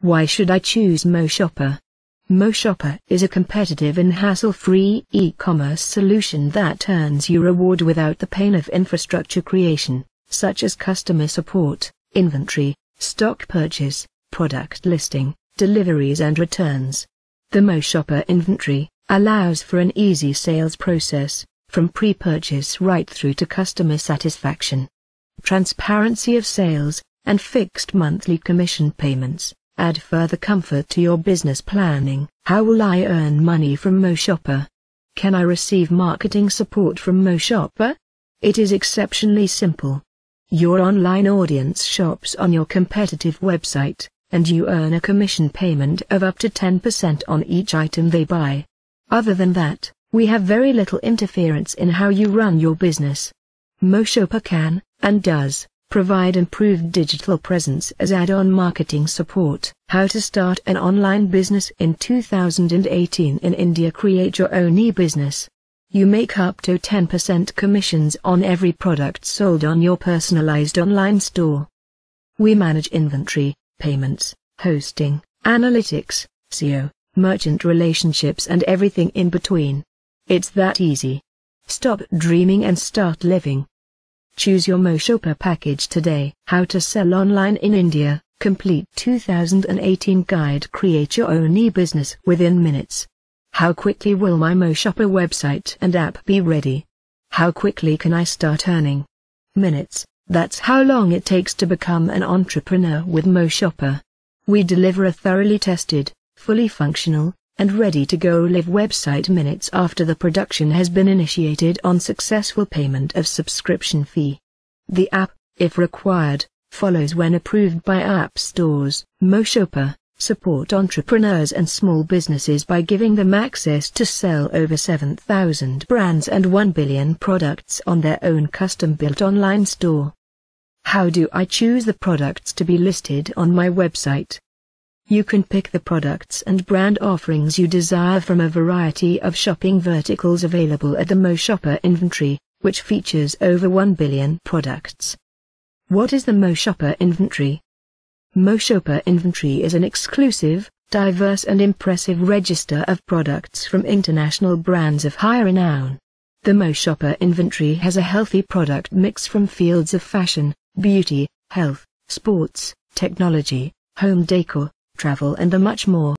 Why should I choose MoShoppa? MoShoppa is a competitive and hassle-free e-commerce solution that earns you reward without the pain of infrastructure creation, such as customer support, inventory, stock purchase, product listing, deliveries and returns. The MoShoppa inventory allows for an easy sales process, from pre-purchase right through to customer satisfaction. Transparency of sales, and fixed monthly commission payments, add further comfort to your business planning. How will I earn money from MoShoppa? Can I receive marketing support from MoShoppa? It is exceptionally simple. Your online audience shops on your competitive website, and you earn a commission payment of up to 10% on each item they buy. Other than that, we have very little interference in how you run your business. MoShoppa can, and does, provide improved digital presence as add-on marketing support. How to start an online business in 2018 in India Create your own e-business. You make up to 10% commissions on every product sold on your personalized online store. We manage inventory, payments, hosting, analytics, SEO, merchant relationships and everything in between. It's that easy. Stop dreaming and start living. Choose your MoShoppa package today. How to sell online in India. Complete 2018 guide Create your own e-business within minutes. How quickly will my MoShoppa website and app be ready? How quickly can I start earning? Minutes. That's how long it takes to become an entrepreneur with MoShoppa. We deliver a thoroughly tested, fully functional, and ready to go live website minutes after the production has been initiated on successful payment of subscription fee. The app, if required, follows when approved by app stores. MoShoppa support entrepreneurs and small businesses by giving them access to sell over 7,000 brands and 1 billion products on their own custom-built online store. How do I choose the products to be listed on my website? You can pick the products and brand offerings you desire from a variety of shopping verticals available at the MoShoppa inventory, which features over 1 billion products. What is the MoShoppa inventory? MoShoppa inventory is an exclusive, diverse and impressive register of products from international brands of high renown. The MoShoppa inventory has a healthy product mix from fields of fashion, beauty, health, sports, technology, home decor, travel and much more.